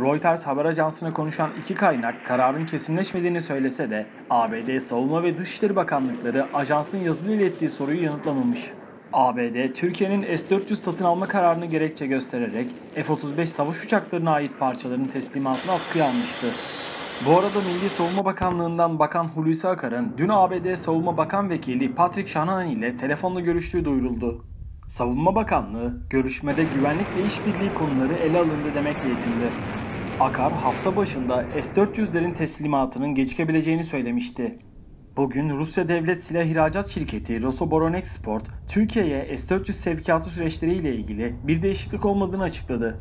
Reuters haber ajansına konuşan iki kaynak kararın kesinleşmediğini söylese de ABD Savunma ve Dışişleri Bakanlıkları ajansın yazılı ilettiği soruyu yanıtlamamış. ABD, Türkiye'nin S-400 satın alma kararını gerekçe göstererek F-35 savaş uçaklarına ait parçaların teslimatını askıya almıştı. Bu arada Milli Savunma Bakanlığı'ndan Bakan Hulusi Akar'ın dün ABD Savunma Bakan Vekili Patrick Shanahan ile telefonla görüştüğü duyuruldu. Savunma Bakanlığı, görüşmede güvenlik ve işbirliği konuları ele alındı demekle yetindi. Akar hafta başında S-400'lerin teslimatının gecikebileceğini söylemişti. Bugün Rusya Devlet Silah İhracat Şirketi Rosoboronexport, Türkiye'ye S-400 sevkiyatı süreçleriyle ilgili bir değişiklik olmadığını açıkladı.